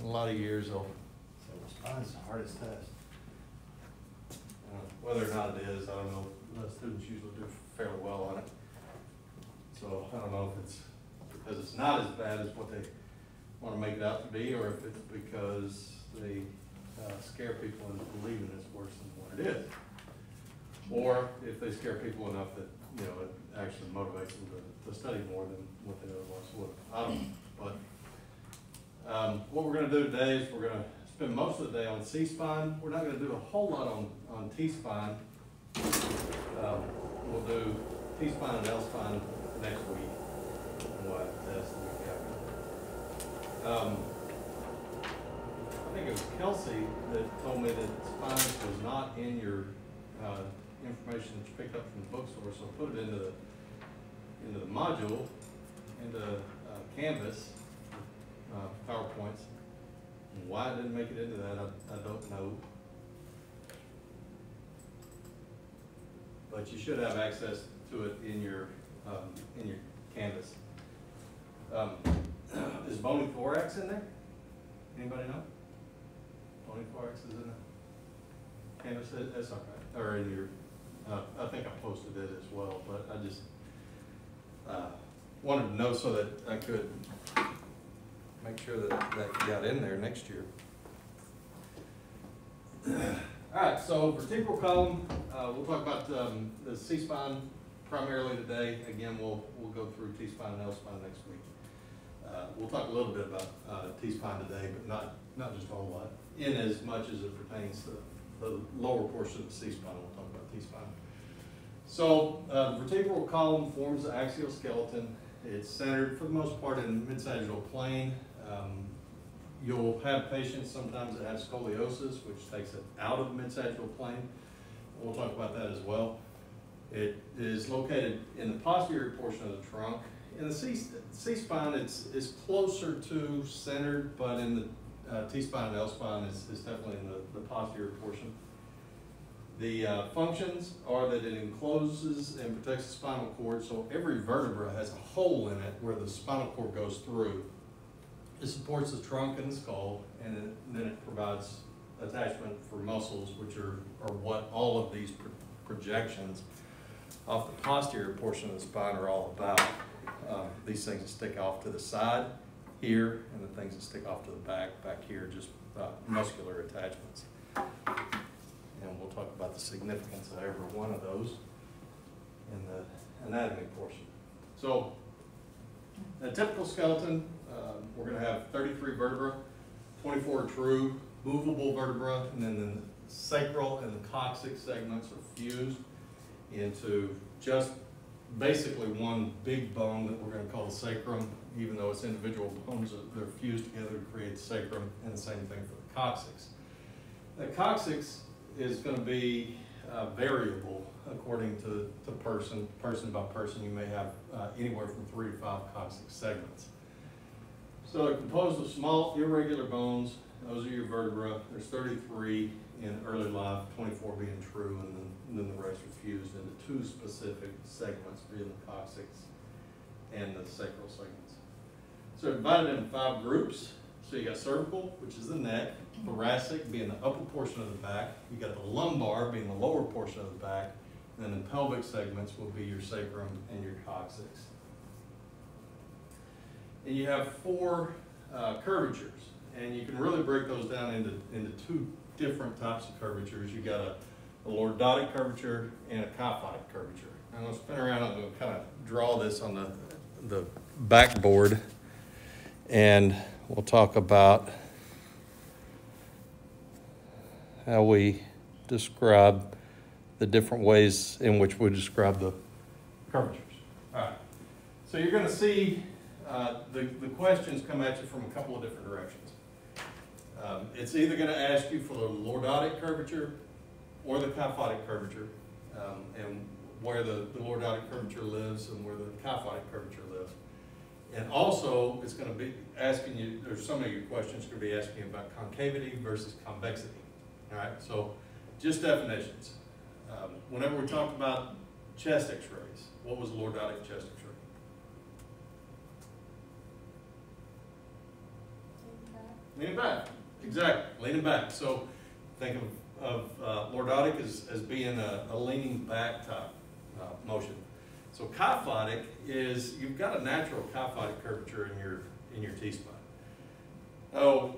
in a lot of years, they'll, So spine's the hardest test. uh, whether or not it is, I don't know, the students usually do fairly well on it. So I don't know if it's because it's not as bad as what they want to make it out to be, or if it's because they uh, scare people into believing it's worse than what it is. Or if they scare people enough that, you know, it actually motivates them to, to study more than what they otherwise would. I don't know, but, um, what we're gonna do today is we're gonna spend most of the day on C-spine. We're not gonna do a whole lot on, on T-spine. Um, we'll do T-spine and L-spine next week. We'll have week after. Um, I think it was Kelsey that told me that spines was not in your, uh, information that you picked up from the bookstore, so put it into the, into the module, into, uh, Canvas, uh, PowerPoints. Why it didn't make it into that, I, I don't know. But you should have access to it in your, um, in your Canvas. Um, is bony thorax in there? Anybody know? Bony thorax is in the Canvas, It- it's okay, or in your, uh, I think I posted it as well, but I just, uh, wanted to know so that I could make sure that that got in there next year. All right, so vertebral column, uh, we'll talk about, um, the C-spine primarily today. Again, we'll, we'll go through T-spine and L-spine next week. Uh, we'll talk a little bit about, uh, T-spine today, but not, not just a whole lot, in as much as it pertains to the lower portion of the C-spine, we'll talk about T-spine. So, uh, vertebral column forms the axial skeleton. It's centered for the most part in the mid-sagittal plane. Um, You'll have patients sometimes that have scoliosis, which takes it out of the mid-sagittal plane. We'll talk about that as well. It is located in the posterior portion of the trunk. In the C, C-spine, it's, it's closer to centered, but in the uh, T-spine and L-spine, it's definitely in the, the posterior portion. The uh, functions are that it encloses and protects the spinal cord, so every vertebra has a hole in it where the spinal cord goes through. It supports the trunk and the skull, and it- then it provides attachment for muscles, which are, are what all of these pro- projections off the posterior portion of the spine are all about. Um, These things that stick off to the side here, and the things that stick off to the back, back here, just uh, muscular attachments. And we'll talk about the significance of every one of those in the anatomy portion. So, a typical skeleton, we're gonna have thirty-three vertebra, twenty-four true movable vertebra, and then the sacral and the coccyx segments are fused into just basically one big bone that we're gonna call the sacrum, even though it's individual bones, they're fused together to create the sacrum, and the same thing for the coccyx. The coccyx is gonna be uh, variable according to, to person, person by person. You may have uh, anywhere from three to five coccyx segments. So they're composed of small irregular bones. Those are your vertebra. There's thirty-three in early life, twenty-four being true, and then, and then the rest are fused into two specific segments, being the coccyx and the sacral segments. So divided into five groups. So you got cervical, which is the neck, thoracic being the upper portion of the back. You got the lumbar being the lower portion of the back, and then the pelvic segments will be your sacrum and your coccyx. And you have four uh, curvatures, and you can really break those down into, into two different types of curvatures. You got a, a lordotic curvature and a kyphotic curvature. I'm gonna spin around, I'm gonna kind of draw this on the, the backboard, and we'll talk about how we describe the different ways in which we describe the curvatures. All right. So you're gonna see uh, the, the questions come at you from a couple of different directions. Um, it's either gonna ask you for the lordotic curvature or the kyphotic curvature, um, and where the, the lordotic curvature lives and where the kyphotic curvature lives. And also, it's gonna be asking you, there's some of your questions are gonna be asking you about concavity versus convexity. All right, so just definitions. Um, whenever we talk about chest x-rays, what was lordotic chest x-ray? Leaning back, exactly, leaning back. So think of, of uh, lordotic as, as being a, a leaning back type uh, motion. So kyphotic is, you've got a natural kyphotic curvature in your, in your T-spine. Oh,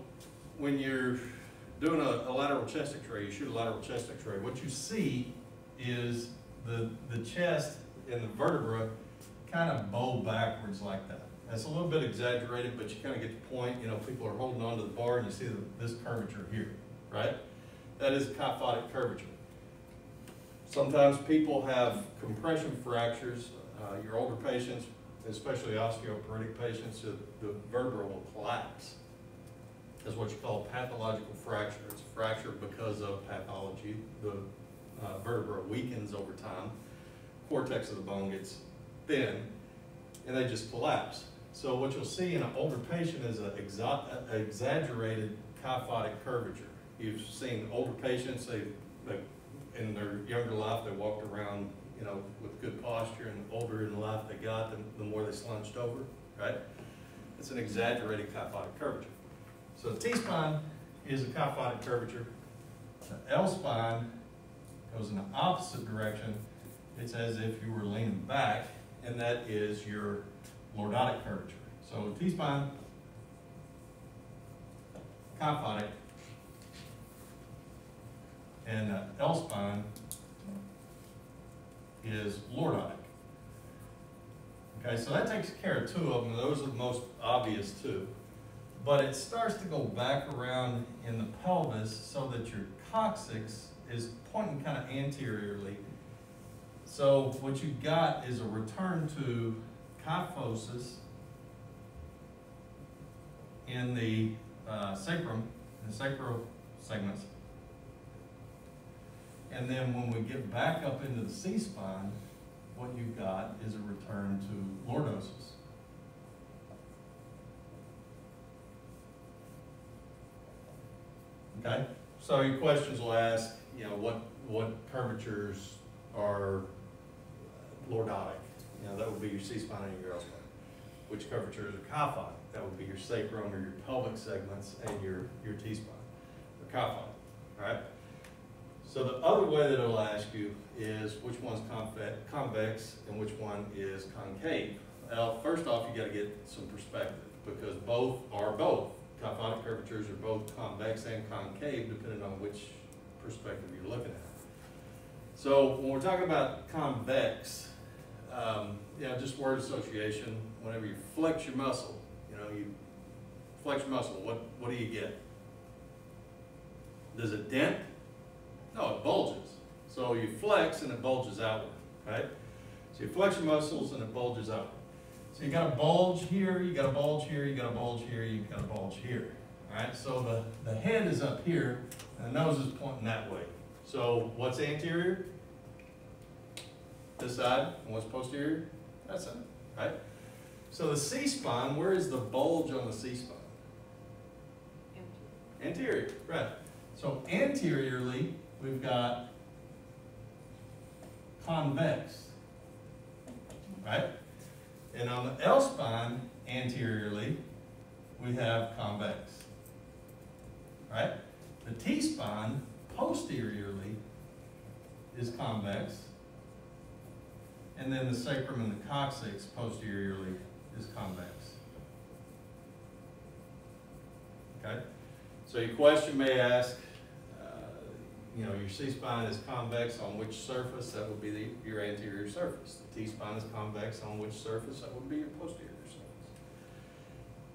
when you're doing a, a lateral chest x-ray, you shoot a lateral chest x-ray, what you see is the, the chest and the vertebra kind of bow backwards like that. That's a little bit exaggerated, but you kind of get the point, you know, people are holding onto the bar and you see the, this curvature here, right? That is a kyphotic curvature. Sometimes people have compression fractures. Uh, your older patients, especially osteoporotic patients, the, the vertebra will collapse. That's what you call pathological fracture. It's a fracture because of pathology. The uh, vertebra weakens over time. Cortex of the bone gets thin, and they just collapse. So what you'll see in an older patient is an exa exaggerated kyphotic curvature. You've seen older patients, they, they, in their younger life, they walked around, you know, with good posture, and the older in life they got, the, the more they slunched over, right? It's an exaggerated kyphotic curvature. So the T-spine is a kyphotic curvature. The L-spine goes in the opposite direction. It's as if you were leaning back, and that is your lordotic curvature. So T-spine, kyphotic, and uh, L-spine is lordotic. Okay, so that takes care of two of them. Those are the most obvious two. But it starts to go back around in the pelvis so that your coccyx is pointing kind of anteriorly. So what you've got is a return to kyphosis in the uh, sacrum, the sacral segments. And then when we get back up into the C-spine, what you've got is a return to lordosis. Okay, so your questions will ask, you know, what, what curvatures are lordotic? Know, that would be your C-spine and your L-spine. Which curvatures are kyphotic? That would be your sacrum or your pelvic segments and your, your T-spine, or kyphotic, all right? So the other way that it'll ask you is which one's convex and which one is concave. Well, first off, you gotta get some perspective because both are both. Kyphotic curvatures are both convex and concave depending on which perspective you're looking at. So when we're talking about convex, um, know, just word association, whenever you flex your muscle, you know, you flex your muscle, what, what do you get? Does it dent? No, it bulges. So you flex and it bulges outward, right? So you flex your muscles and it bulges outward. So you got a bulge here, you got a bulge here, you got a bulge here, you got a bulge here. All right, so the, the head is up here and the nose is pointing that way. So what's anterior? This side. And what's posterior? That side, right? So the C-spine, where is the bulge on the C-spine? Anterior, right. So anteriorly, we've got convex, right? And on the L spine, anteriorly, we have convex, right? The T spine, posteriorly, is convex. And then the sacrum and the coccyx, posteriorly, is convex. Okay? So your question may ask, uh, you know, your C-spine is convex on which surface? That would be the, your anterior surface. The T-spine is convex on which surface? That would be your posterior surface.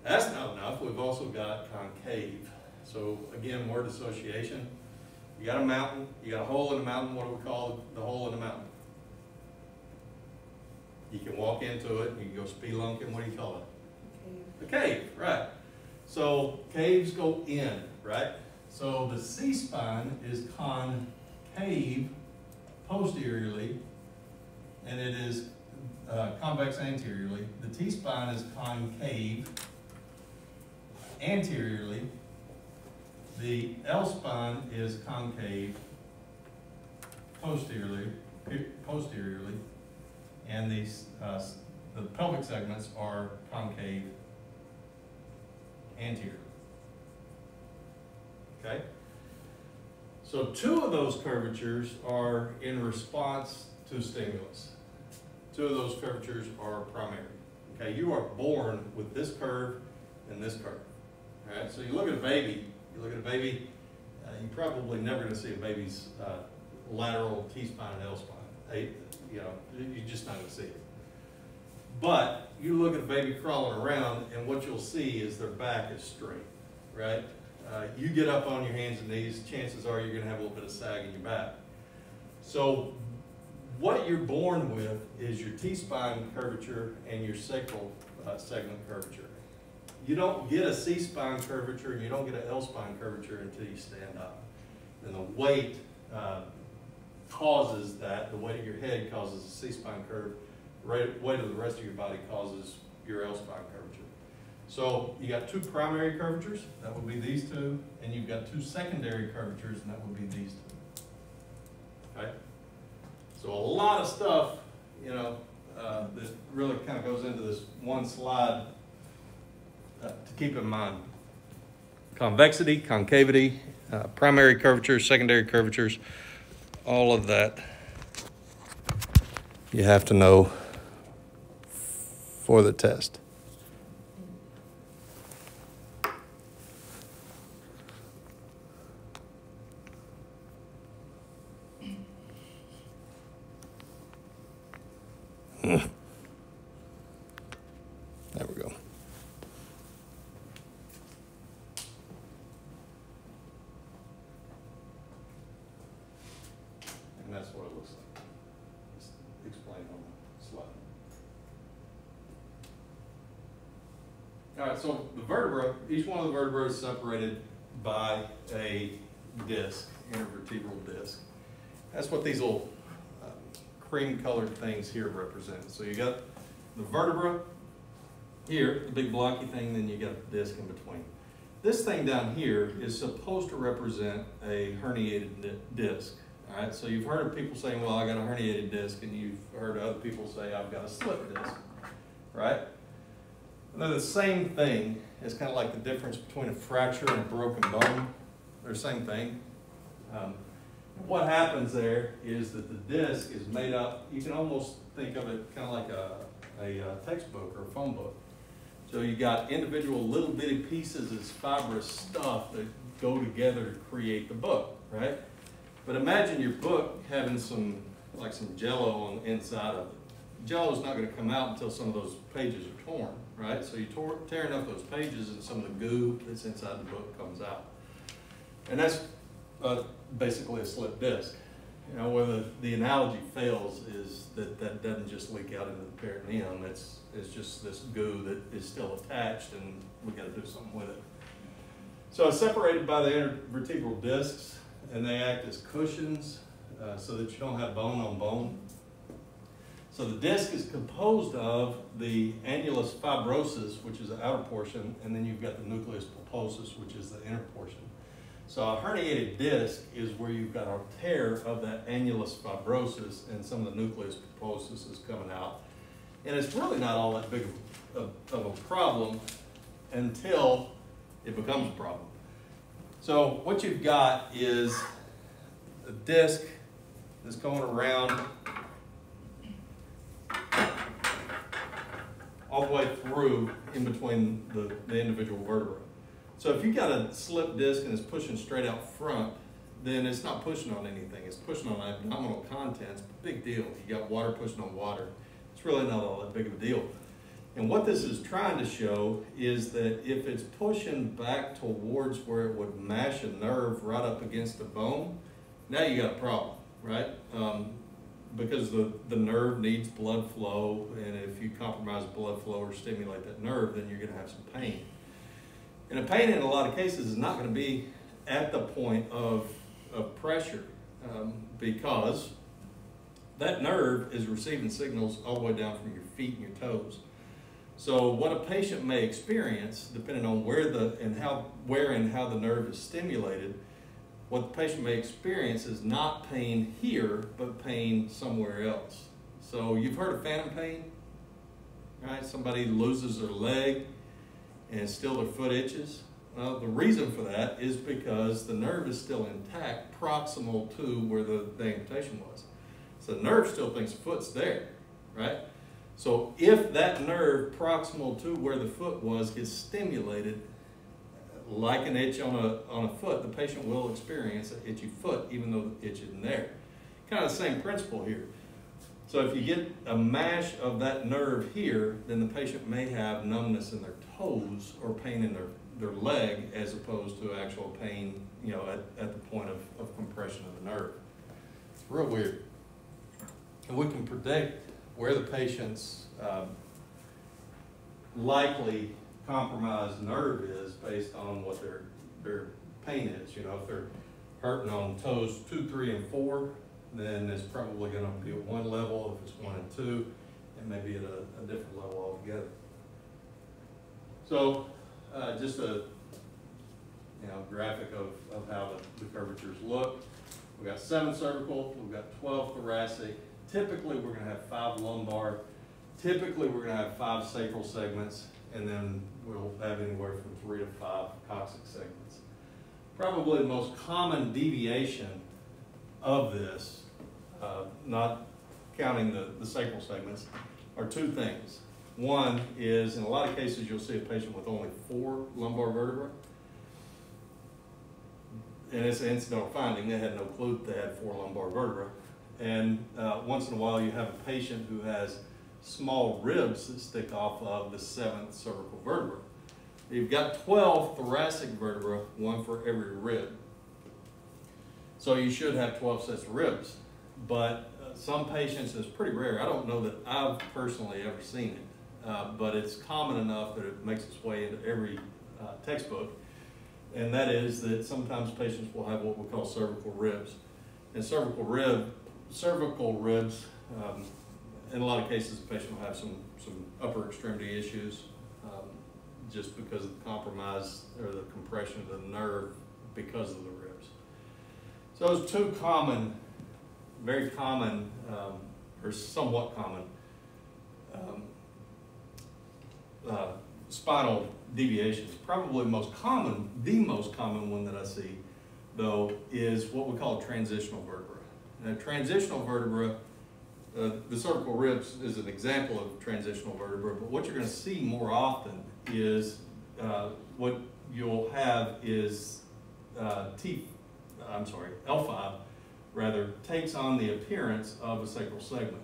That's not enough. We've also got concave. So again, word association. You got a mountain, you got a hole in the mountain. What do we call the hole in the mountain? You can walk into it, you can go spelunking. What do you call it? A cave, right. So caves go in, right? So the C-spine is concave posteriorly, and it is uh, convex anteriorly. The T-spine is concave anteriorly. The L-spine is concave posteriorly, posteriorly, and these, uh, the pelvic segments are concave anterior. Okay? So two of those curvatures are in response to stimulus. Two of those curvatures are primary. Okay, you are born with this curve and this curve. All right, so you look at a baby, you look at a baby, uh, you're probably never gonna see a baby's uh, lateral T-spine and L-spine. You know, you're just not to see it. But you look at a baby crawling around, and what you'll see is their back is straight, right? Uh, you get up on your hands and knees, chances are you're going to have a little bit of sag in your back. So what you're born with is your T-spine curvature and your sacral uh, segment curvature. You don't get a C-spine curvature and you don't get an L-spine curvature until you stand up. And the weight uh, causes that, the weight of your head causes a C-spine curve, Right, weight of the rest of your body causes your L-spine curvature. So you got two primary curvatures, that would be these two, and you've got two secondary curvatures, and that would be these two. Okay? So a lot of stuff, you know, uh, that really kind of goes into this one slide uh, to keep in mind. Convexity, concavity, uh, primary curvatures, secondary curvatures, all of that you have to know for the test. There we go. And that's what it looks like. It's explained on the slide. All right, so the vertebra, each one of the vertebrae is separated by a disc, intervertebral disc. That's what these little um, cream-colored things here represent. So you got the vertebra here, the big blocky thing, then you got a disc in between. This thing down here is supposed to represent a herniated disc. All right, so you've heard of people saying, well, I got a herniated disc, and you've heard other people say, I've got a slip disc, right? They're the same thing. It's kind of like the difference between a fracture and a broken bone. They're the same thing. Um, what happens there is that the disc is made up, you can almost think of it kind of like a, a uh, textbook or a phone book. So you got individual little bitty pieces of fibrous stuff that go together to create the book, right? But imagine your book having some, like some jello on the inside of it. Jello is not gonna come out until some of those pages are torn, right? So you tore, tearing up those pages and some of the goo that's inside the book comes out. And that's uh, basically a slip disc. You know, where the, the analogy fails is that that doesn't just leak out into the peritoneum. It's, it's just this goo that is still attached and we gotta do something with it. So it's separated by the intervertebral discs and they act as cushions uh, so that you don't have bone on bone. So the disc is composed of the annulus fibrosus, which is the outer portion, and then you've got the nucleus pulposus, which is the inner portion. So a herniated disc is where you've got a tear of that annulus fibrosus and some of the nucleus pulposus is coming out. And it's really not all that big of a problem until it becomes a problem. So what you've got is a disc that's going around all the way through in between the, the individual vertebrae. So if you got a slip disc and it's pushing straight out front, then it's not pushing on anything. It's pushing on abdominal contents. Big deal. You got water pushing on water. It's really not all that big of a deal. And what this is trying to show is that if it's pushing back towards where it would mash a nerve right up against the bone, now you got a problem, right? Um, because the, the nerve needs blood flow, and if you compromise blood flow or stimulate that nerve, then you're going to have some pain. And the pain in a lot of cases is not going to be at the point of, of pressure um, because that nerve is receiving signals all the way down from your feet and your toes. So what a patient may experience, depending on where the and how where and how the nerve is stimulated, what the patient may experience is not pain here, but pain somewhere else. So you've heard of phantom pain, right? Somebody loses their leg and still their foot itches. Well, the reason for that is because the nerve is still intact proximal to where the, the amputation was. So the nerve still thinks the foot's there, right? So if that nerve proximal to where the foot was gets stimulated, like an itch on a, on a foot, the patient will experience an itchy foot even though the itch isn't there. Kind of the same principle here. So if you get a mash of that nerve here, then the patient may have numbness in their toes or pain in their, their leg as opposed to actual pain, you know, at, at the point of, of compression of the nerve. It's real weird. And we can predict where the patient's um, likely compromised nerve is based on what their, their pain is. You know, if they're hurting on toes two, three, and four, then it's probably gonna be at one level. If it's one and two, it may be at a, a different level altogether. So, uh, just a, you know, graphic of, of how the, the curvatures look. We've got seven cervical, we've got twelve thoracic. Typically, we're gonna have five lumbar. Typically, we're gonna have five sacral segments, and then we'll have anywhere from three to five coccyx segments. Probably the most common deviation of this, uh, not counting the, the sacral segments, are two things. One is, in a lot of cases, you'll see a patient with only four lumbar vertebrae. And it's an incidental finding, they had no clue that they had four lumbar vertebrae. And uh, once in a while, you have a patient who has small ribs that stick off of the seventh cervical vertebra. You've got 12 thoracic vertebrae, one for every rib. So you should have 12 sets of ribs. But uh, some patients, it's pretty rare. I don't know that I've personally ever seen it, uh, but it's common enough that it makes its way into every uh, textbook. And that is that sometimes patients will have what we call cervical ribs. And cervical rib, cervical ribs, um, in a lot of cases, the patient will have some, some upper extremity issues um, just because of the compromise or the compression of the nerve because of the ribs. So those two common, very common, um, or somewhat common, um, uh, spinal deviations. Probably most common, the most common one that I see, though, is what we call transitional vertebra. A transitional vertebra, uh, the cervical ribs is an example of transitional vertebra, but what you're going to see more often is uh, what you'll have is uh, T, I'm sorry, L5 rather takes on the appearance of a sacral segment,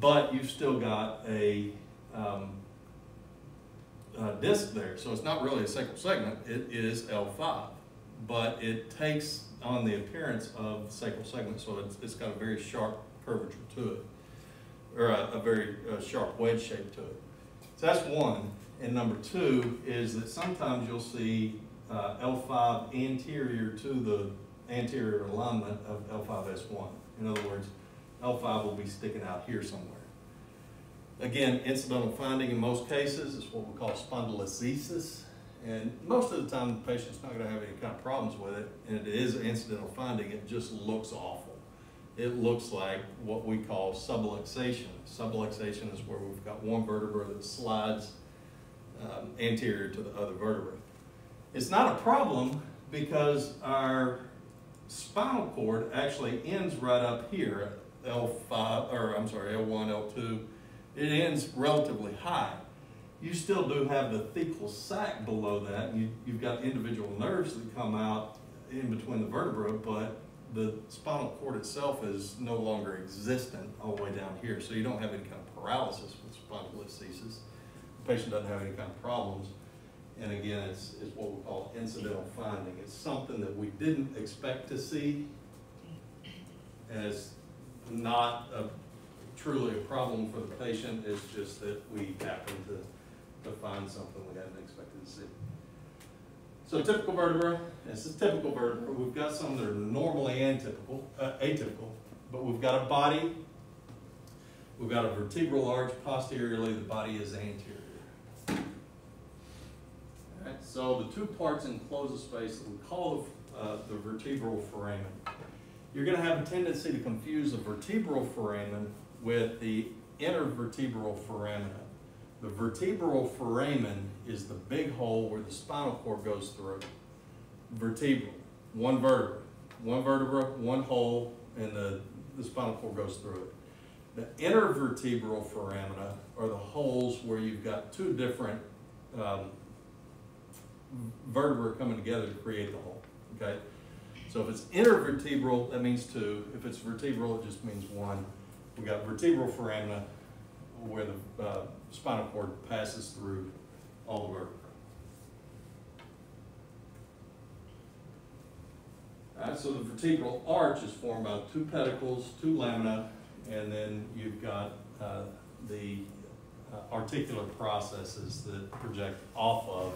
but you've still got a um, uh, disc there. So it's not really a sacral segment, it is L5. But it takes on the appearance of sacral segment, so it's, it's got a very sharp curvature to it, or a, a very sharp wedge shape to it. So that's one. And number two is that sometimes you'll see uh, L5 anterior to the anterior alignment of L5S1. In other words, L5 will be sticking out here somewhere. Again, incidental finding in most cases is what we call spondylolisthesis. And most of the time, the patient's not going to have any kind of problems with it. And it is an incidental finding. It just looks awful. It looks like what we call subluxation. Subluxation is where we've got one vertebra that slides um, anterior to the other vertebra. It's not a problem because our spinal cord actually ends right up here, L5, or I'm sorry, L1, L2, it ends relatively high. You still do have the thecal sac below that. You, you've got individual nerves that come out in between the vertebra, but the spinal cord itself is no longer existent all the way down here. So you don't have any kind of paralysis with spinal spondylolisthesis. The patient doesn't have any kind of problems. And again, it's, it's what we call incidental finding. It's something that we didn't expect to see. And it's not a truly a problem for the patient, it's just that we happen to, to find something we hadn't expected to see. So typical vertebra, this is typical vertebra. We've got some that are normally atypical, uh, atypical, but we've got a body, we've got a vertebral arch posteriorly, the body is anterior. So the two parts enclose a space that we call the, uh, the vertebral foramen. You're going to have a tendency to confuse the vertebral foramen with the intervertebral foramina. The vertebral foramen is the big hole where the spinal cord goes through. Vertebral, one vertebra, one vertebra, one hole, and the, the spinal cord goes through it. The intervertebral foramina are the holes where you've got two different um, vertebrae coming together to create the hole, okay? So if it's intervertebral, that means two. If it's vertebral, it just means one. We've got vertebral foramina where the uh, spinal cord passes through all the vertebrae. All right, so the vertebral arch is formed by two pedicles, two lamina, and then you've got uh, the uh, articular processes that project off of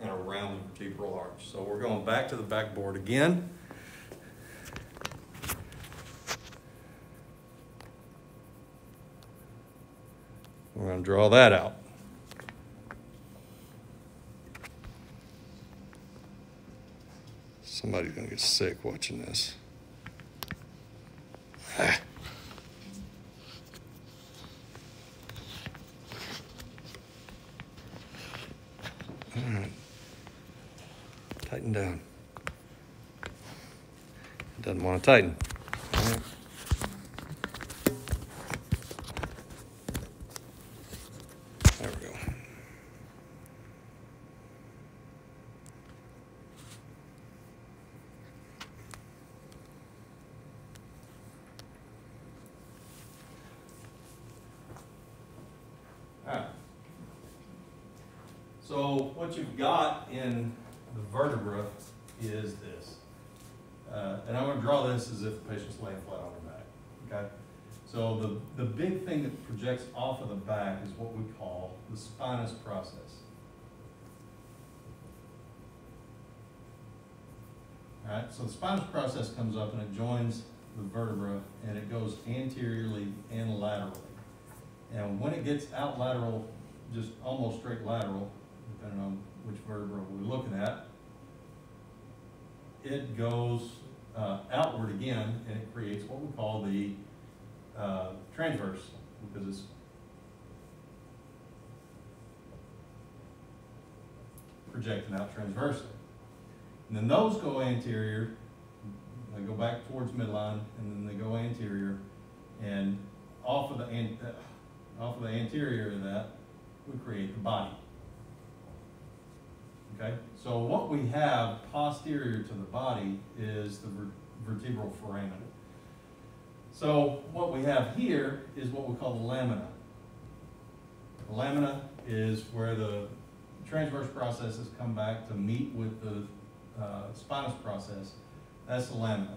and around the vertebral arch. So we're going back to the backboard again. We're going to draw that out. Somebody's going to get sick watching this. Ah. All right. Tighten down. Doesn't want to tighten. All right. There we go. Alright. So what you've got in the vertebra is this. Uh, and I'm gonna draw this as if the patient's laying flat on their back, okay? So the, the big thing that projects off of the back is what we call the spinous process. Alright, so the spinous process comes up and it joins the vertebra and it goes anteriorly and laterally. And when it gets out lateral, just almost straight lateral, depending on which vertebra we're looking at, it goes uh, outward again and it creates what we call the uh, transverse because it's projecting out transversely. And then those go anterior, they go back towards midline, and then they go anterior, and off of the an- uh, off of the anterior of that, we create the body. Okay, so what we have posterior to the body is the vertebral foramen. So what we have here is what we call the lamina. The lamina is where the transverse processes come back to meet with the uh, spinous process. That's the lamina.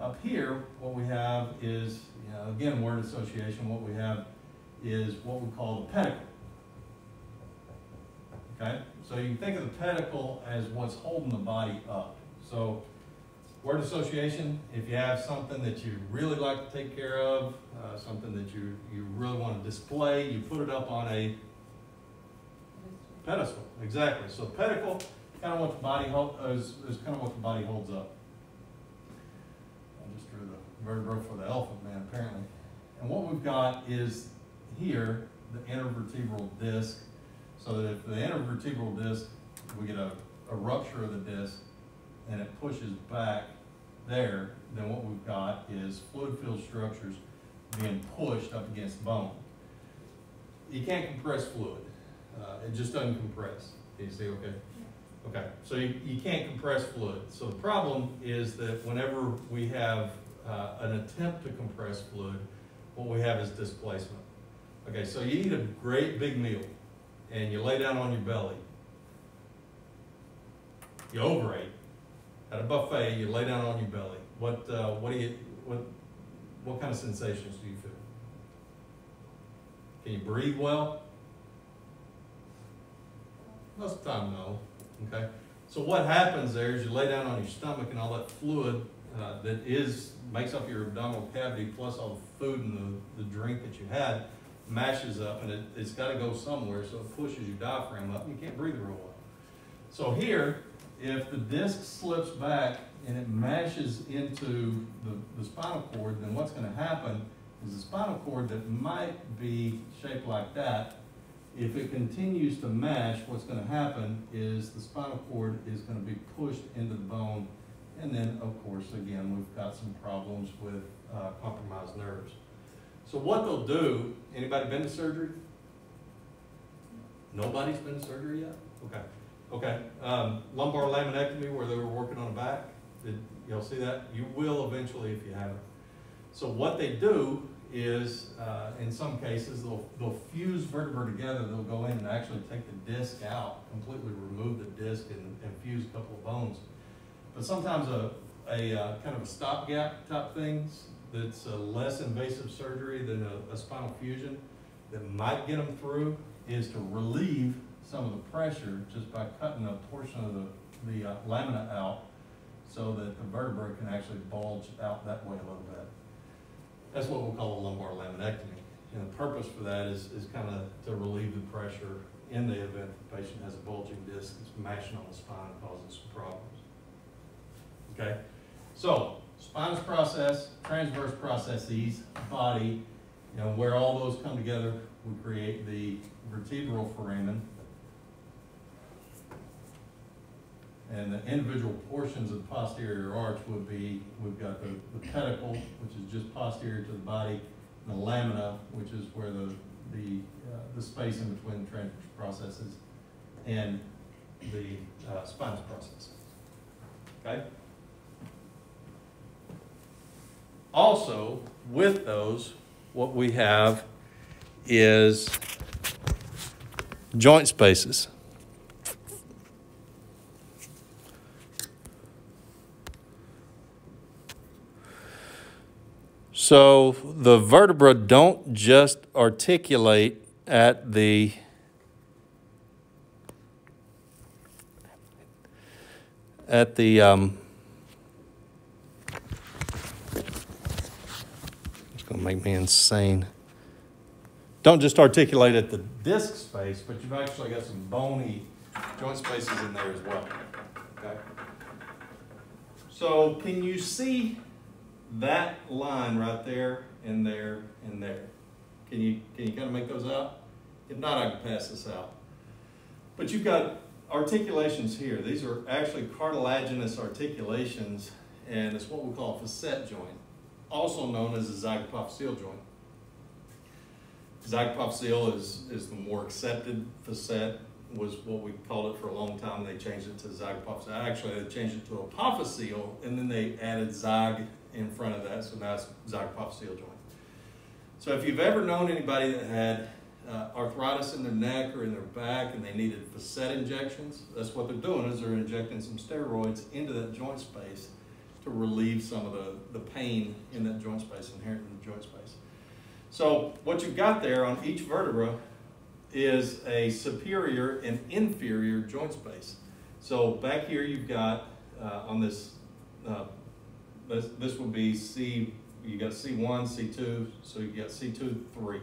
Up here, what we have is, you know, again, word association, what we have is what we call the pedicle. Okay, so you can think of the pedicle as what's holding the body up. So Word association, if you have something that you really like to take care of, uh, something that you, you really want to display, you put it up on a pedestal. Exactly. So pedicle, kind of what the body hold, is, is kind of what the body holds up. I just drew the vertebra for the elephant man, apparently. And what we've got is here the intervertebral disc. So that if the intervertebral disc, we get a, a rupture of the disc, and it pushes back there, then what we've got is fluid-filled structures being pushed up against bone. You can't compress fluid. Uh, it just doesn't compress. Can you see okay? Okay, so you, you can't compress fluid. So the problem is that whenever we have uh, an attempt to compress fluid, what we have is displacement. Okay, so you eat a great big meal and you lay down on your belly. You overate at a buffet, you lay down on your belly. What, uh, what do you, what, what kind of sensations do you feel? Can you breathe well? Most of the time, no. Okay. So what happens there is you lay down on your stomach and all that fluid uh, that is makes up your abdominal cavity plus all the food and the, the drink that you had mashes up and it, it's got to go somewhere so it pushes your diaphragm up and you can't breathe real well. So here, if the disc slips back and it mashes into the, the spinal cord, then what's going to happen is the spinal cord that might be shaped like that If it continues to mash, what's gonna happen is the spinal cord is gonna be pushed into the bone. And then, of course, again, we've got some problems with, uh, compromised nerves. So what they'll do, anybody been to surgery? Nobody's been to surgery yet? Okay, okay. Um, lumbar laminectomy where they were working on the back, did y'all see that? You will eventually if you haven't. So what they do is, uh, in some cases, they'll, they'll fuse vertebrae together, they'll go in and actually take the disc out, completely remove the disc and, and fuse a couple of bones. But sometimes a, a, uh, kind of a stopgap type things, that's a less invasive surgery than a, a spinal fusion, that might get them through, is to relieve some of the pressure just by cutting a portion of the, the uh, lamina out so that the vertebrae can actually bulge out that way a little bit. That's what we'll call a lumbar laminectomy. And the purpose for that is, is kind of to relieve the pressure in the event the patient has a bulging disc that's mashing on the spine, causing some problems. Okay? So, spinous process, transverse processes, body, you know, where all those come together, we create the vertebral foramen. And the individual portions of the posterior arch would be, we've got the, the pedicle, which is just posterior to the body, and the lamina, which is where the, the, uh, the space in between the transverse processes, and the, uh, spinous process. Okay? Also, with those, what we have is joint spaces. So the vertebra don't just articulate at the at the um, it's going to make me insane. Don't just articulate at the disc space, but you've actually got some bony joint spaces in there as well. Okay. So can you see that line right there and there and there? Can you can you kind of make those out? If not, I can pass this out. But you've got articulations here. These are actually cartilaginous articulations, and it's what we call a facet joint, also known as a zygapophyseal joint. Zygapophyseal is, is the more accepted facet, was what we called it for a long time. They changed it to zygapophyseal. Actually, they changed it to apophyseal, and then they added zyg in front of that, so now it's zygapophyseal joint. So if you've ever known anybody that had uh, arthritis in their neck or in their back and they needed facet injections, that's what they're doing is they're injecting some steroids into that joint space to relieve some of the, the pain in that joint space, inherent in the joint space. So what you've got there on each vertebra is a superior and inferior joint space. So back here you've got uh, on this, uh, this, this would be C, you got C1, C2, so you got C2, 3.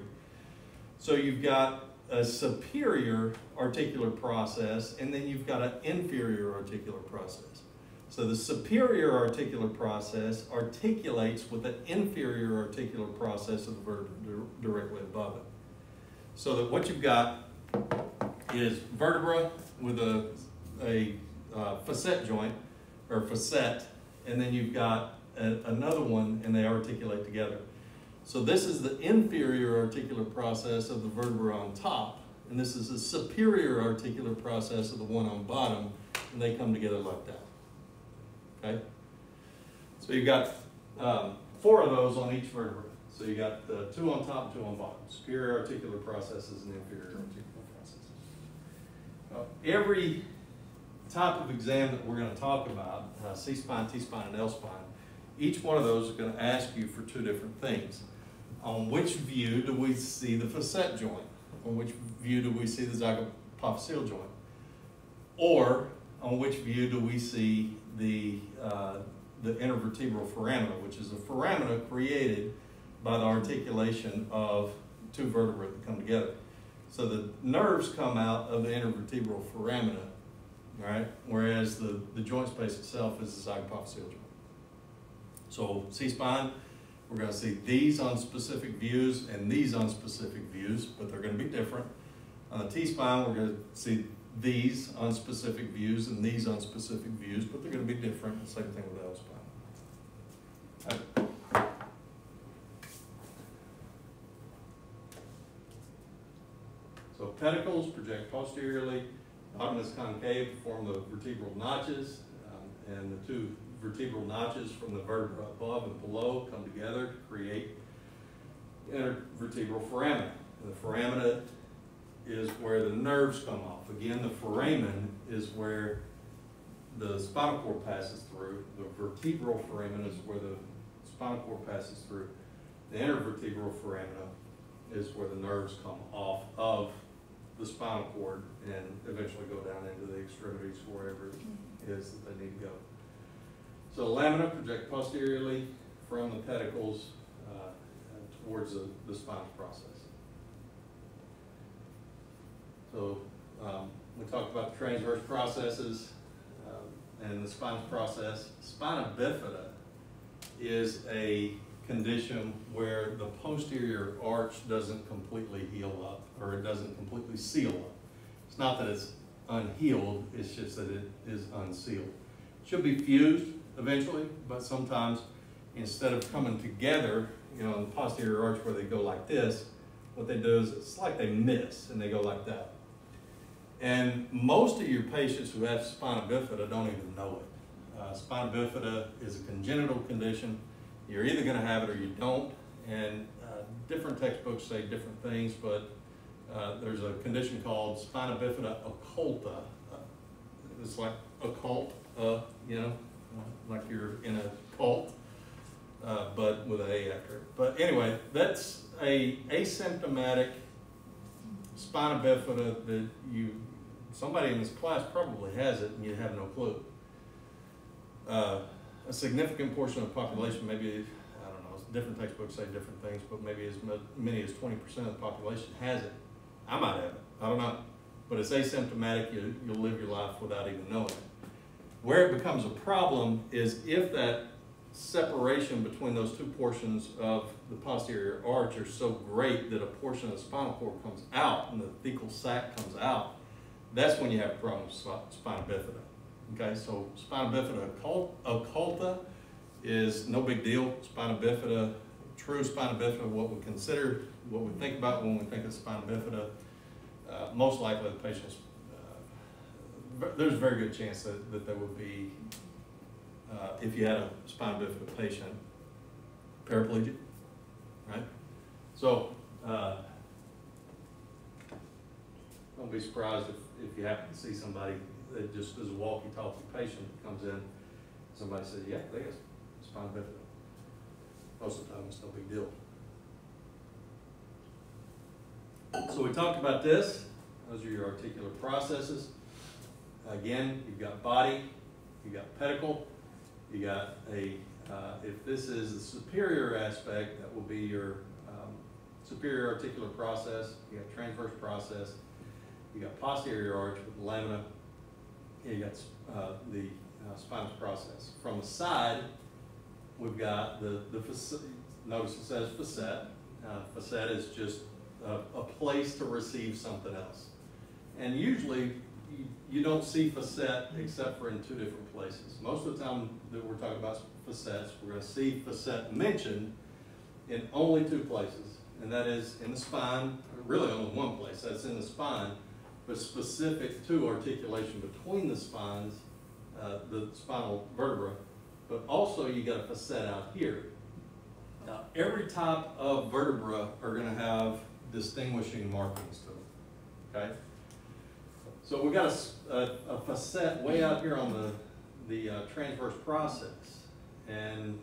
So you've got a superior articular process and then you've got an inferior articular process. So the superior articular process articulates with the inferior articular process of the vertebra directly above it. So that what you've got is vertebra with a, a uh, facet joint or facet, and then you've got a, another one and they articulate together. So this is the inferior articular process of the vertebra on top, and this is the superior articular process of the one on bottom, and they come together like that. Okay? So you've got um, four of those on each vertebra. So you got the two on top, two on bottom. Superior articular processes and inferior articular processes. Every type of exam that we're going to talk about, uh, C-spine, T-spine, and L-spine, each one of those is going to ask you for two different things. On which view do we see the facet joint? On which view do we see the zygapophyseal joint? Or on which view do we see the, uh, the intervertebral foramina, which is a foramina created by the articulation of two vertebrae that come together. So the nerves come out of the intervertebral foramina, right? Whereas the, the joint space itself is the zygapophyseal joint. So C-spine, we're going to see these on specific views and these on specific views, but they're going to be different. On the T-spine, we're gonna see these on specific views and these on specific views, but they're gonna be different, same thing with the L-spine. So pedicles project posteriorly, Ogmus concave form the vertebral notches, um, and the two vertebral notches from the vertebra above and below come together to create intervertebral foramina. The foramina is where the nerves come off. Again, the foramen is where the spinal cord passes through. The vertebral foramen is where the spinal cord passes through. The intervertebral foramina is where the nerves come off of the spinal cord and eventually go down into the extremities, wherever it is that they need to go. So lamina project posteriorly from the pedicles uh, towards the, the spinal process. So um, we talked about the transverse processes um, and the spinous process. Spina bifida is a condition where the posterior arch doesn't completely heal up or it doesn't completely seal up. It's not that it's unhealed, it's just that it is unsealed. It should be fused eventually, but sometimes instead of coming together, you know, the posterior arch where they go like this, what they do is it's like they miss and they go like that. And most of your patients who have spina bifida don't even know it. Uh, spina bifida is a congenital condition. You're either going to have it or you don't. And uh, different textbooks say different things, but uh, there's a condition called spina bifida occulta. Uh, it's like occult, uh, you know, like you're in a cult, uh, but with an A after it. But anyway, that's a asymptomatic spina bifida that you somebody in this class probably has it and you have no clue. Uh, a significant portion of the population, maybe, I don't know, different textbooks say different things, but maybe as many as 20% of the population has it. I might have it, I don't know. But it's asymptomatic, you, you'll live your life without even knowing it. Where it becomes a problem is if that separation between those two portions of the posterior arch are so great that a portion of the spinal cord comes out and the thecal sac comes out, that's when you have a problem with spina bifida. Okay, so spina bifida occulta is no big deal. Spina bifida, true spina bifida, what we consider, what we think about when we think of spina bifida, uh, most likely the patient's, uh, there's a very good chance that, that there would be, uh, if you had a spina bifida patient, paraplegic, right? So, uh, don't be surprised if if you happen to see somebody that just is a walkie-talkie patient that comes in, somebody says, yeah, they got spina bifida. Most of the time, it's no big deal. So we talked about this. Those are your articular processes. Again, you've got body, you've got pedicle, you got a, uh, if this is the superior aspect, that will be your um, superior articular process, you got transverse process, you got posterior arch with lamina, you got uh, the uh, spinous process. From the side, we've got the, the facet, notice it says facet. Uh, facet is just a, a, place to receive something else. And usually, you, you don't see facet except for in two different places. Most of the time that we're talking about facets, we're going to see facet mentioned in only two places, and that is in the spine, really only one place, that's in the spine, but specific to articulation between the spines, uh, the spinal vertebra, but also you got a facet out here. Now, every type of vertebra are going to have distinguishing markings to them, okay? So we got a, a, a, facet way out here on the, the uh, transverse process, and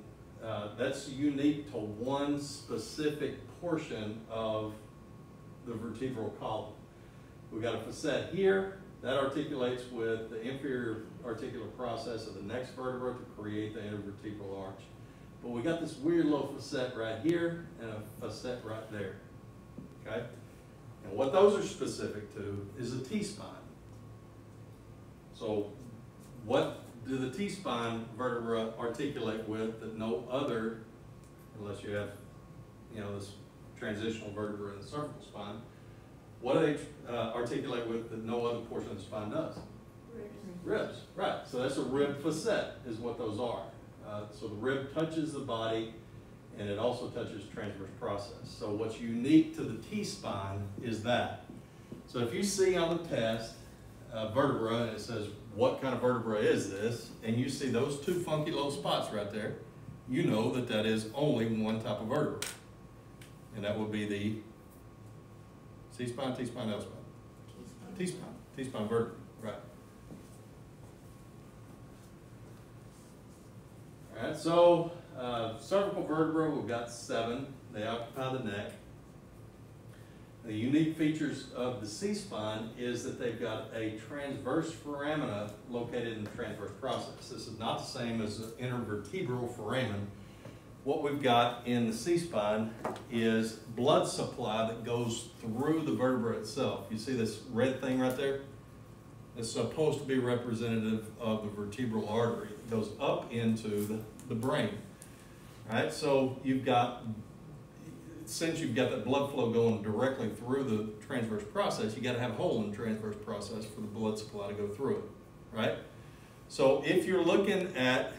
uh, that's unique to one specific portion of the vertebral column. We've got a facet here that articulates with the inferior articular process of the next vertebra to create the intervertebral arch. But we got this weird little facet right here and a facet right there. Okay? And what those are specific to is the T-spine. So what do the T-spine vertebra articulate with that no other, unless you have, you know, this transitional vertebra in the cervical spine, What do they uh, articulate with that no other portion of the spine does? Ribs, right. So that's a rib facet is what those are. Uh, so the rib touches the body and it also touches transverse process. So what's unique to the T-spine is that. So if you see on the test uh, vertebra and it says, what kind of vertebra is this? And you see those two funky little spots right there, you know that that is only one type of vertebra. And that would be the C-spine, T-spine, L-spine. T-spine, T-spine vertebra, right. All right, so uh, cervical vertebra, we've got seven. They occupy the neck. The unique features of the C-spine is that they've got a transverse foramina located in the transverse process. This is not the same as the intervertebral foramen. What we've got in the C-spine is blood supply that goes through the vertebra itself. You see this red thing right there? It's supposed to be representative of the vertebral artery that goes up into the, the brain. All right, so you've got, since you've got that blood flow going directly through the transverse process, you got to have a hole in the transverse process for the blood supply to go through it, right? So if you're looking at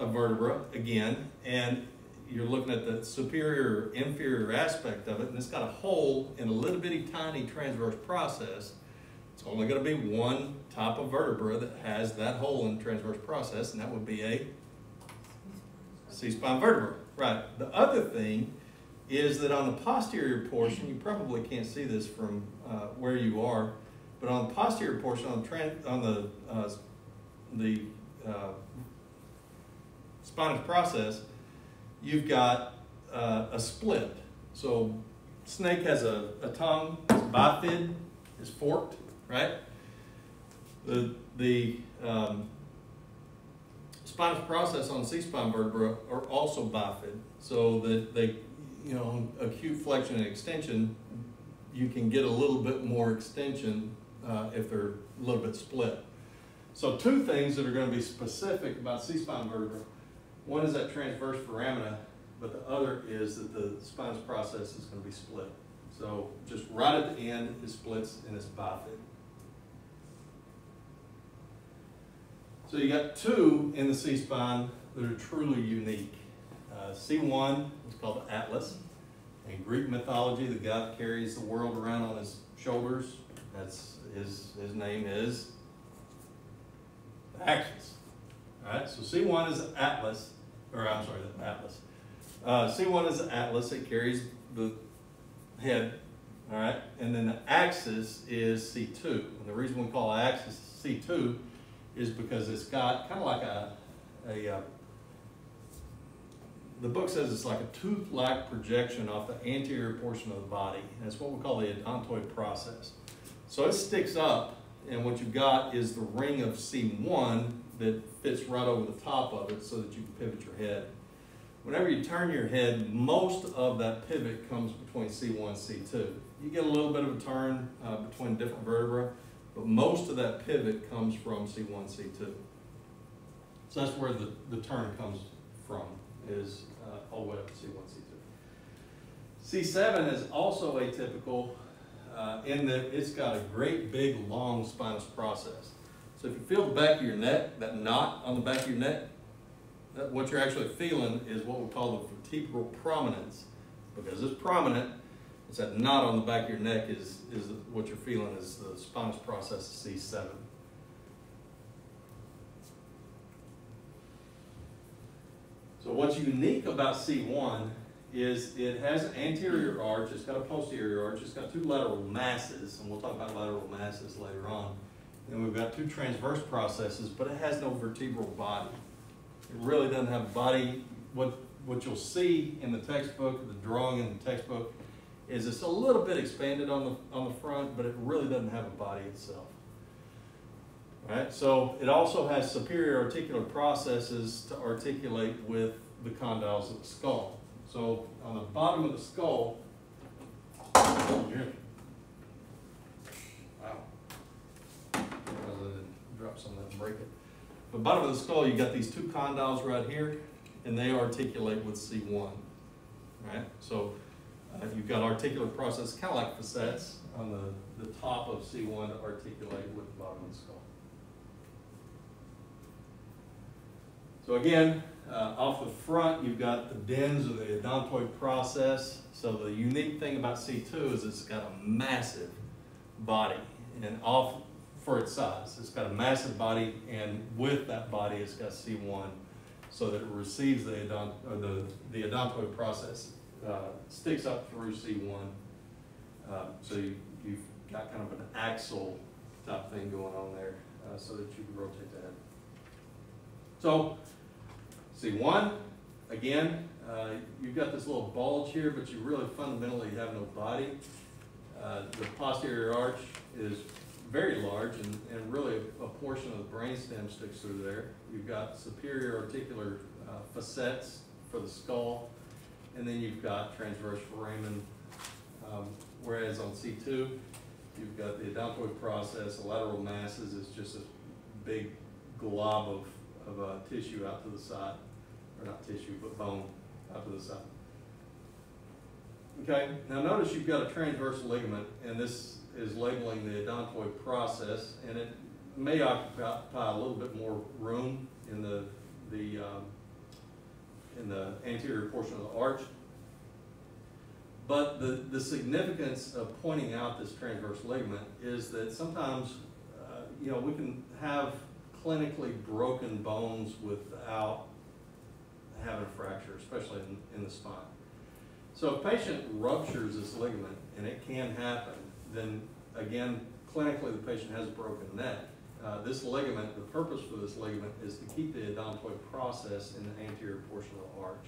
a vertebra again, and you're looking at the superior inferior aspect of it, and it's got a hole in a little bitty tiny transverse process, it's only going to be one type of vertebra that has that hole in the transverse process, and that would be a C-spine vertebra. Right. The other thing is that on the posterior portion, you probably can't see this from uh, where you are, but on the posterior portion, on the, on the, uh, the uh, spinous process, you've got uh, a split. So snake has a, a tongue, it's bifid, it's forked, right? The, the um, spinous process on C-spine vertebra are also bifid, so that they, you know, acute flexion and extension, you can get a little bit more extension uh, if they're a little bit split. So two things that are going to be specific about C-spine vertebra. One is that transverse foramina, but the other is that the spinous process is going to be split. So just right at the end, it splits and it's bifid. So you got two in the C-spine that are truly unique. Uh, C1 is called the Atlas. In Greek mythology, the god carries the world around on his shoulders, that's his, his name is Axis. All right, so C1 is Atlas, or I'm sorry, Atlas. Uh, C1 is Atlas, it carries the head, all right, and then the axis is C2. And the reason we call axis C2 is because it's got kind of like a, a uh, the book says it's like a tooth-like projection off the anterior portion of the body. And it's what we call the odontoid process. So it sticks up, and what you've got is the ring of C1 that fits right over the top of it so that you can pivot your head. Whenever you turn your head, most of that pivot comes between C1 and C2. You get a little bit of a turn uh, between different vertebrae, but most of that pivot comes from C1, C2. So that's where the, the turn comes from, is uh, all the way up to C1, C2. C7 is also atypical uh, in that it's got a great big long spinous process. So if you feel the back of your neck, that knot on the back of your neck, that what you're actually feeling is what we call the vertebral prominence. Because it's prominent, it's that knot on the back of your neck is, is what you're feeling is the spinous process of C7. So what's unique about C1 is it has an anterior arch, it's got a posterior arch, it's got two lateral masses, and we'll talk about lateral masses later on. And we've got two transverse processes, but it has no vertebral body. It really doesn't have a body. What, what you'll see in the textbook, the drawing in the textbook, is it's a little bit expanded on the, on the front, but it really doesn't have a body itself. All right, so it also has superior articular processes to articulate with the condyles of the skull. So on the bottom of the skull, wow, drop some of that and break it. The bottom of the skull, you got these two condyles right here, and they articulate with C1. Right? So Uh, you've got articular process, kind of like facets on the, the top of C1 to articulate with the bottom of the skull. So again, uh, off the front, you've got the dens of the odontoid process. So the unique thing about C2 is it's got a massive body and off for its size. It's got a massive body and with that body, it's got C1 so that it receives the, odont the, the odontoid process, uh, sticks up through C1. Uh, so you, you've got kind of an axle type thing going on there uh, so that you can rotate the head. So C1, again, uh, you've got this little bulge here, but you really fundamentally have no body. Uh, the posterior arch is very large and, and really a, a portion of the brainstem sticks through there. You've got superior articular uh, facets for the skull, and then you've got transverse foramen. Um, whereas on C2, you've got the odontoid process, the lateral masses is just a big glob of, of uh, tissue out to the side, or not tissue, but bone out to the side. Okay, now notice you've got a transverse ligament, and this is labeling the odontoid process, and it may occupy a little bit more room in the, the, um, in the anterior portion of the arch. But the, the significance of pointing out this transverse ligament is that sometimes, uh, you know, we can have clinically broken bones without having a fracture, especially in, in the spine. So if a patient ruptures this ligament, and it can happen, then again, clinically the patient has a broken neck. Uh, this ligament, the purpose for this ligament is to keep the odontoid process in the anterior portion of the arch.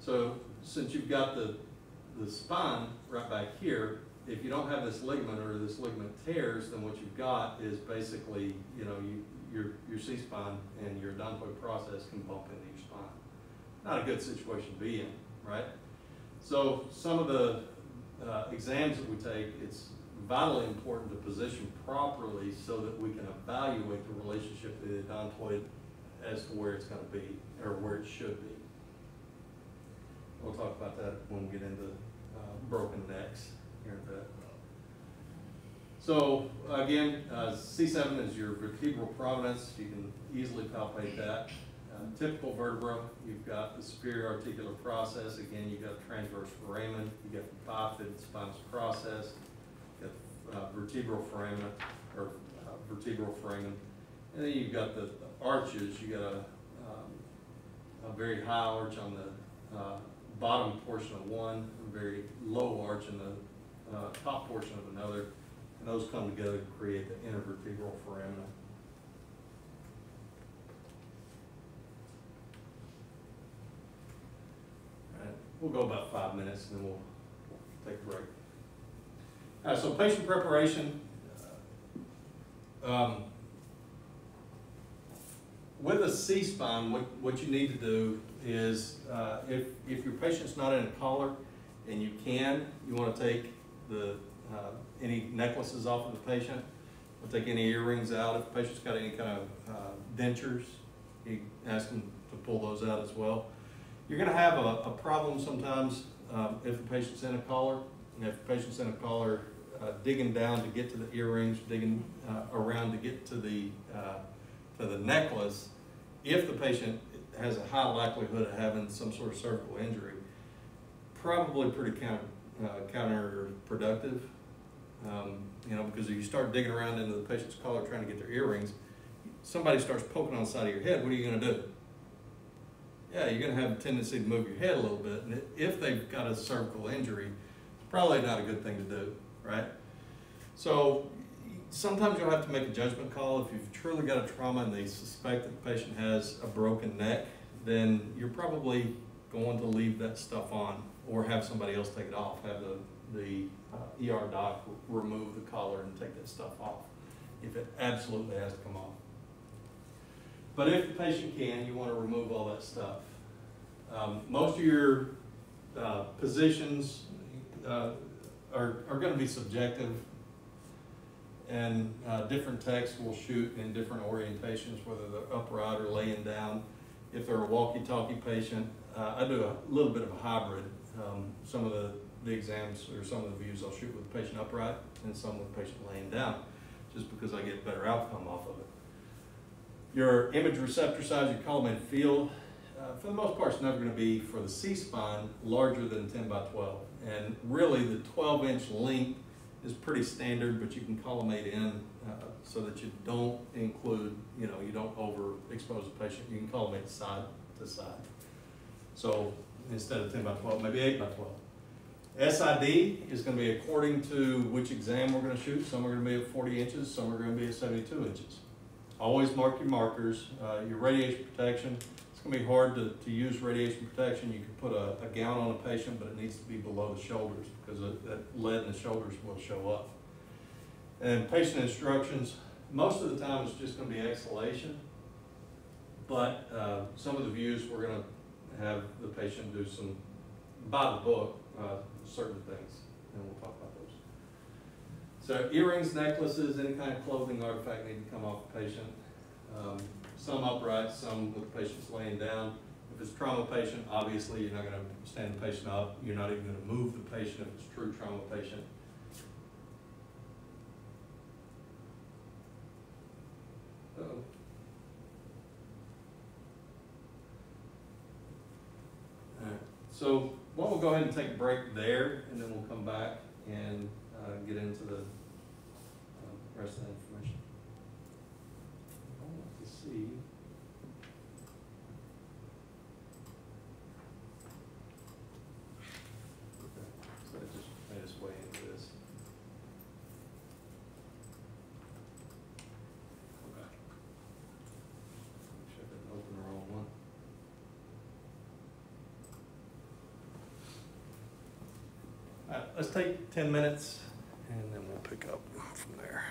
So since you've got the, the spine right back here, if you don't have this ligament or this ligament tears, then what you've got is basically, you know, you, your, your C-spine and your odontoid process can bump into spine. Not a good situation to be in, right? So some of the uh, exams that we take, it's vitally important to position properly so that we can evaluate the relationship of the odontoid as to where it's going to be or where it should be. We'll talk about that when we get into uh, broken necks here in a bit. So again, uh, C7 is your vertebral prominence. You can easily palpate that. Uh, typical vertebra, you've got the superior articular process. Again, you've got transverse foramen. You've got the bifid spinous process. You've got uh, vertebral foramen or uh, vertebral foramen. And then you've got the, the arches. You've got a, um, a very high arch on the uh, bottom portion of one, a very low arch in the uh, top portion of another. And those come together to create the intervertebral foramina. We'll go about five minutes and then we'll we'll take a break. Uh, so patient preparation. uh, Um, with a C-spine, what, what you need to do is, uh, if, if your patient's not in a collar and you can, you want to take the, uh, any necklaces off of the patient, or take any earrings out. If the patient's got any kind of uh, dentures, you ask them to pull those out as well. You're going to have a, a problem sometimes um, if the patient's in a collar, and if the patient's in a collar, uh, digging down to get to the earrings, digging uh, around to get to the uh, to the necklace, if the patient has a high likelihood of having some sort of cervical injury, probably pretty counter, uh, counterproductive. Um, you know, because if you start digging around into the patient's collar trying to get their earrings, somebody starts poking on the side of your head, what are you going to do? Yeah, you're going to have a tendency to move your head a little bit. And if they've got a cervical injury, it's probably not a good thing to do, right? So sometimes you'll have to make a judgment call. If you've truly got a trauma and they suspect that the patient has a broken neck, then you're probably going to leave that stuff on or have somebody else take it off. Have the, the uh, ER doc remove the collar and take that stuff off if it absolutely has to come off. But if the patient can, you want to remove all that stuff. Um, most of your uh, positions uh, are, are going to be subjective and uh, different techs will shoot in different orientations, whether they're upright or laying down. If they're a walkie-talkie patient, uh, I do a little bit of a hybrid. Um, some of the the exams or some of the views I'll shoot with the patient upright and some with the patient laying down, just because I get better outcome off of it. Your image receptor size, your collimation field, uh, for the most part, it's never gonna be for the C-spine larger than ten by twelve. And really, the twelve inch length is pretty standard, but you can collimate in, uh, so that you don't include, you know, you don't overexpose the patient. You can collimate side to side. So instead of ten by twelve, maybe eight by twelve. SID is gonna be according to which exam we're gonna shoot. Some are gonna be at forty inches, some are gonna be at seventy-two inches. Always mark your markers, uh, your radiation protection. It's gonna be hard to, to use radiation protection. You can put a, a gown on a patient, but it needs to be below the shoulders because that lead in the shoulders will show up. And patient instructions, most of the time it's just gonna be exhalation. But, uh, some of the views, we're gonna have the patient do some, by the book, uh, certain things, and we'll talk about. So earrings, necklaces, any kind of clothing artifact need to come off the patient. Um, some upright, some with the patient's laying down. If it's trauma patient, obviously, you're not gonna stand the patient up, you're not even gonna move the patient if it's true trauma patient. Alright, so, well, we'll go ahead and take a break there, and then we'll come back and, uh, get into the, of the information. I want to see. Okay, so just way into this. Okay. Wrong one. All right, let's take ten minutes and then we'll pick up from there.